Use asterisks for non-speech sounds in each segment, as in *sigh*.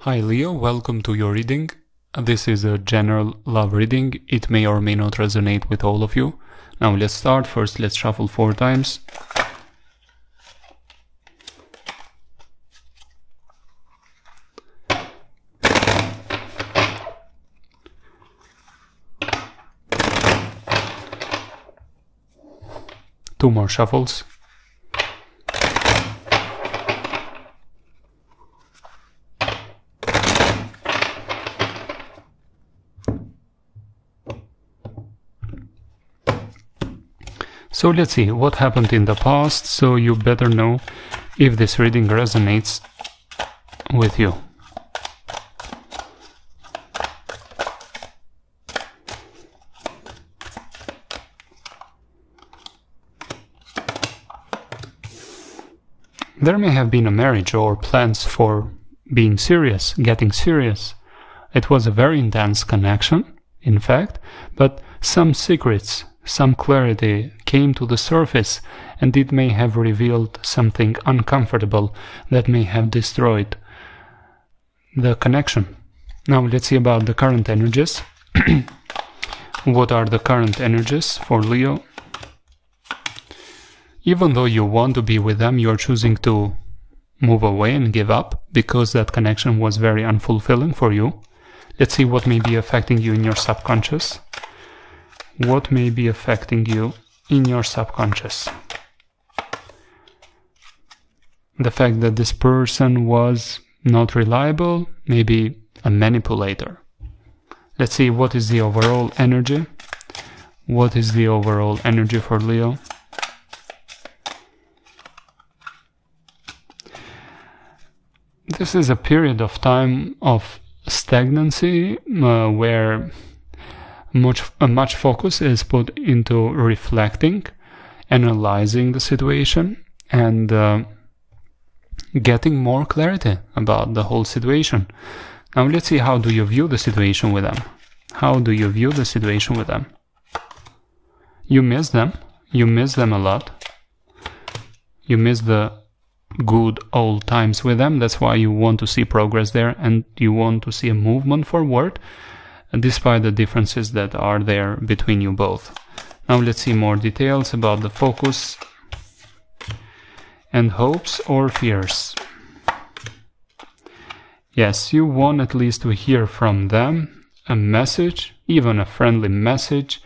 Hi Leo, welcome to your reading. This is a general love reading. It may or may not resonate with all of you. Now let's start. First, let's shuffle four times. Two more shuffles. So let's see what happened in the past, so you better know if this reading resonates with you. There may have been a marriage or plans for being serious, getting serious. It was a very intense connection, in fact, but some secrets, some clarity came to the surface and it may have revealed something uncomfortable that may have destroyed the connection. Now let's see about the current energies. *clears throat* what are the current energies for Leo? Even though you want to be with them, you're choosing to move away and give up because that connection was very unfulfilling for you. Let's see what may be affecting you in your subconscious. What may be affecting you in your subconscious? The fact that this person was not reliable, maybe a manipulator. Let's see what is the overall energy. What is the overall energy for Leo? This is a period of time of stagnancy uh, where much much focus is put into reflecting, analyzing the situation, and uh, getting more clarity about the whole situation. Now let's see how do you view the situation with them. How do you view the situation with them? You miss them. You miss them a lot. You miss the good old times with them. That's why you want to see progress there and you want to see a movement forward despite the differences that are there between you both. Now let's see more details about the focus and hopes or fears. Yes, you want at least to hear from them a message, even a friendly message,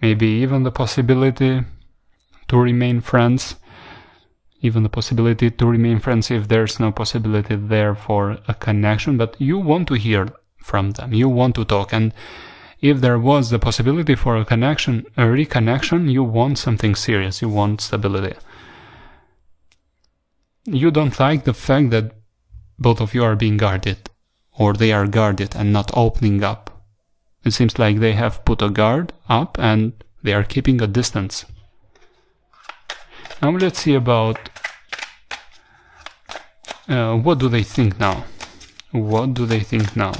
maybe even the possibility to remain friends, even the possibility to remain friends if there's no possibility there for a connection, but you want to hear from them. You want to talk. And if there was the possibility for a connection, a reconnection, you want something serious. You want stability. You don't like the fact that both of you are being guarded, or they are guarded and not opening up. It seems like they have put a guard up and they are keeping a distance. Now let's see about uh, what do they think now? What do they think now?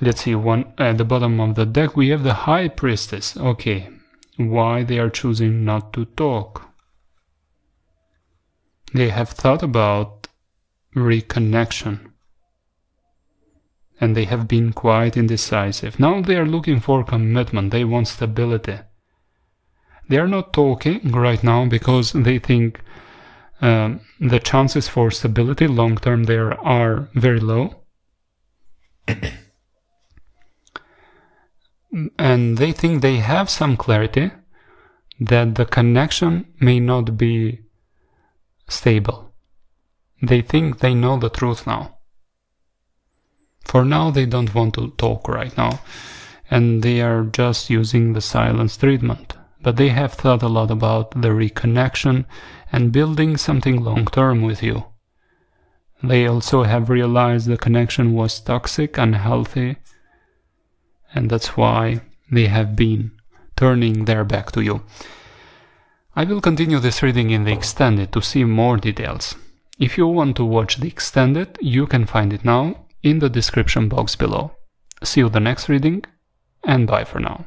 Let's see one at the bottom of the deck we have the high priestess. Okay. Why they are choosing not to talk? They have thought about reconnection. And they have been quite indecisive. Now they are looking for commitment. They want stability. They are not talking right now because they think um, the chances for stability long term there are very low and they think they have some clarity that the connection may not be stable. They think they know the truth now. For now, they don't want to talk right now, and they are just using the silence treatment. But they have thought a lot about the reconnection and building something long term with you. They also have realized the connection was toxic, unhealthy, and that's why they have been turning their back to you. I will continue this reading in the extended to see more details. If you want to watch the extended, you can find it now in the description box below. See you the next reading, and bye for now.